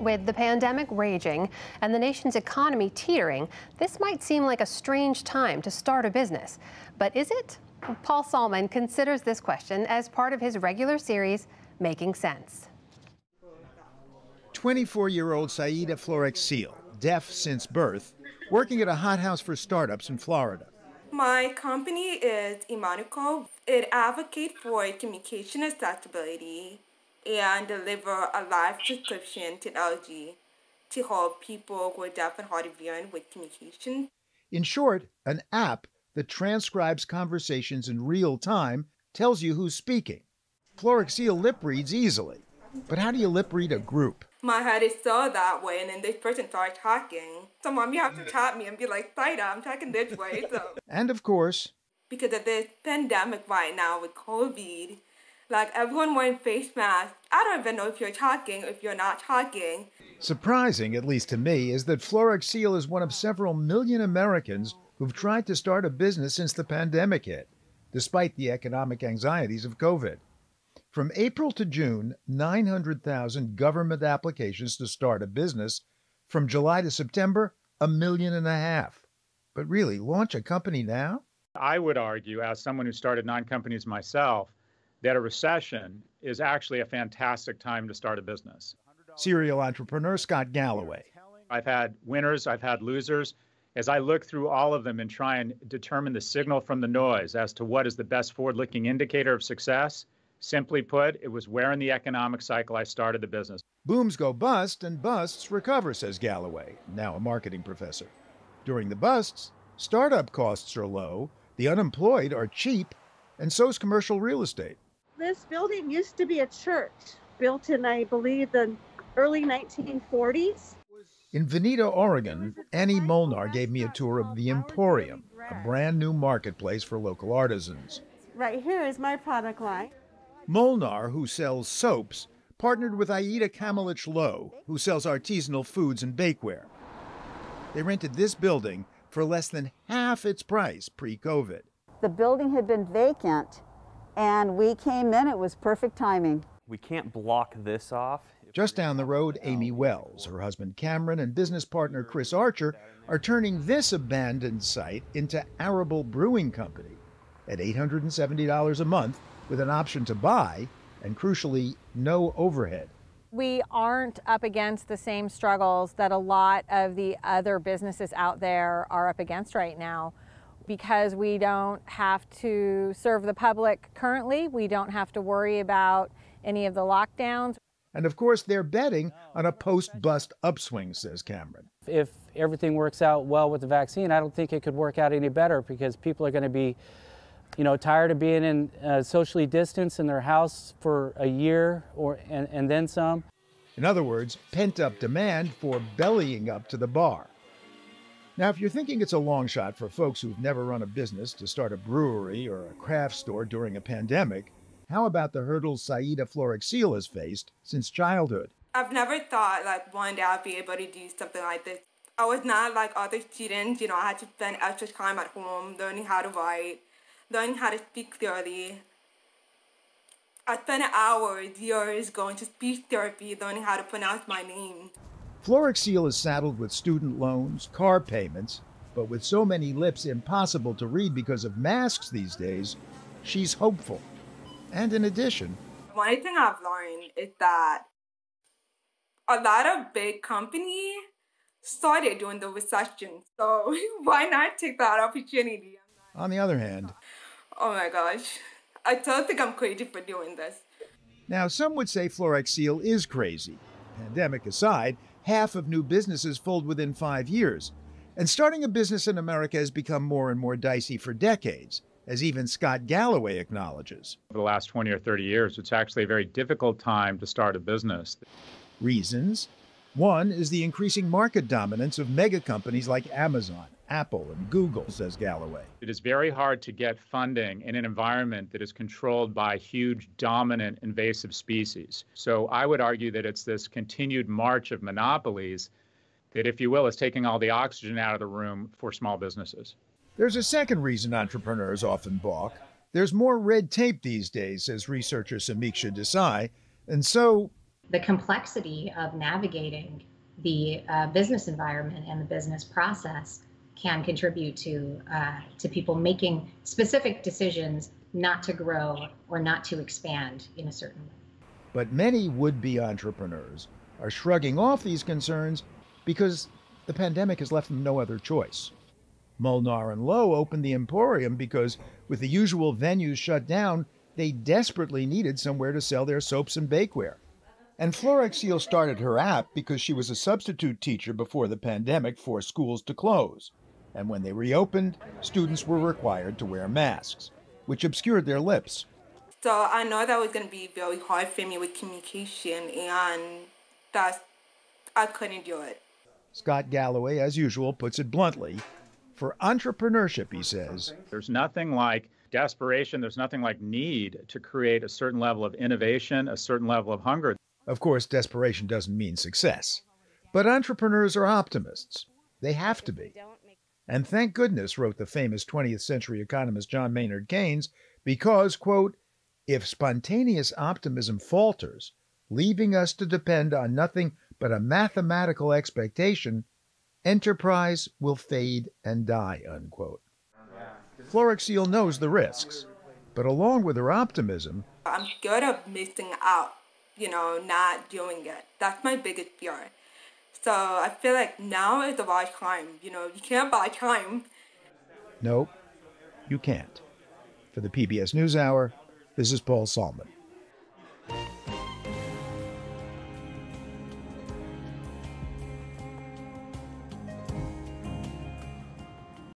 With the pandemic raging and the nation's economy teetering, this might seem like a strange time to start a business. But is it? Paul Solman considers this question as part of his regular series, Making Sense. 24 year old Saida Florexiel, deaf since birth, working at a hothouse for startups in Florida. My company is Imanico. It advocates for communication accessibility and deliver a live transcription technology to help people who are deaf and hard of hearing with communication. In short, an app that transcribes conversations in real time tells you who's speaking. Florexiel lip reads easily, but how do you lip read a group? My head is so that way, and then this person starts talking. So, mom, you have to tap me and be like, Saida, I'm talking this way. So. and of course, because of this pandemic right now with COVID, like everyone wearing face masks. I don't even know if you're talking, if you're not talking. Surprising, at least to me, is that Florexiel is one of several million Americans who've tried to start a business since the pandemic hit, despite the economic anxieties of COVID. From April to June, 900,000 government applications to start a business. From July to September, a million and a half. But really, launch a company now? I would argue, as someone who started nine companies myself, that a recession is actually a fantastic time to start a business. Serial entrepreneur Scott Galloway. I've had winners, I've had losers. As I look through all of them and try and determine the signal from the noise as to what is the best forward looking indicator of success, simply put, it was where in the economic cycle I started the business. Booms go bust and busts recover, says Galloway, now a marketing professor. During the busts, startup costs are low, the unemployed are cheap, and so's commercial real estate. This building used to be a church built in, I believe, the early 1940s. In Veneta, Oregon, Annie Molnar gave me a tour of the Emporium, a brand new marketplace for local artisans. Right here is my product line. Molnar, who sells soaps, partnered with Aida Kamilich Lowe, who sells artisanal foods and bakeware. They rented this building for less than half its price pre COVID. The building had been vacant and we came in, it was perfect timing. We can't block this off. Just down the road, Amy Wells, her husband Cameron, and business partner Chris Archer are turning this abandoned site into Arable Brewing Company at $870 a month with an option to buy and, crucially, no overhead. We aren't up against the same struggles that a lot of the other businesses out there are up against right now because we don't have to serve the public currently. We don't have to worry about any of the lockdowns. And of course, they're betting on a post bust upswing, says Cameron. If everything works out well with the vaccine, I don't think it could work out any better because people are going to be, you know, tired of being in uh, socially distanced in their house for a year or and, and then some. In other words, pent up demand for bellying up to the bar. Now, if you're thinking it's a long shot for folks who've never run a business to start a brewery or a craft store during a pandemic, how about the hurdles Saida Florexiel has faced since childhood? I've never thought like one day I'd be able to do something like this. I was not like other students, you know, I had to spend extra time at home learning how to write, learning how to speak clearly. I spent hours, years going to speech therapy, learning how to pronounce my name. Florexiel is saddled with student loans, car payments, but with so many lips impossible to read because of masks these days, she's hopeful. And in addition, one thing I've learned is that a lot of big companies started during the recession. So why not take that opportunity? On the other hand, oh my gosh, I don't think I'm crazy for doing this. Now, some would say Florexiel is crazy. Pandemic aside, half of new businesses fold within five years. And starting a business in America has become more and more dicey for decades, as even Scott Galloway acknowledges. For the last 20 or 30 years, it's actually a very difficult time to start a business. Reasons one is the increasing market dominance of mega companies like Amazon, Apple, and Google, says Galloway. It is very hard to get funding in an environment that is controlled by huge, dominant, invasive species. So I would argue that it's this continued march of monopolies that, if you will, is taking all the oxygen out of the room for small businesses. There's a second reason entrepreneurs often balk. There's more red tape these days, says researcher Sameeksha Desai, and so the complexity of navigating the uh, business environment and the business process can contribute to uh, to people making specific decisions not to grow or not to expand in a certain way. But many would-be entrepreneurs are shrugging off these concerns because the pandemic has left them no other choice. Molnar and Lowe opened the Emporium because, with the usual venues shut down, they desperately needed somewhere to sell their soaps and bakeware. And Florexiel started her app because she was a substitute teacher before the pandemic forced schools to close. And when they reopened, students were required to wear masks, which obscured their lips. So I know that was going to be very hard for me with communication, and that I couldn't do it. Scott Galloway, as usual, puts it bluntly. For entrepreneurship, he says, there's nothing like desperation, there's nothing like need to create a certain level of innovation, a certain level of hunger. Of course, desperation doesn't mean success. But entrepreneurs are optimists. They have to be. And thank goodness, wrote the famous 20th century economist John Maynard Keynes, because, quote, if spontaneous optimism falters, leaving us to depend on nothing but a mathematical expectation, enterprise will fade and die, unquote. Florexiel knows the risks, but along with her optimism, I'm scared of missing out, you know, not doing it. That's my biggest fear. So I feel like now is the right time. You know, you can't buy time. Nope, you can't. For the PBS NewsHour, this is Paul Solman.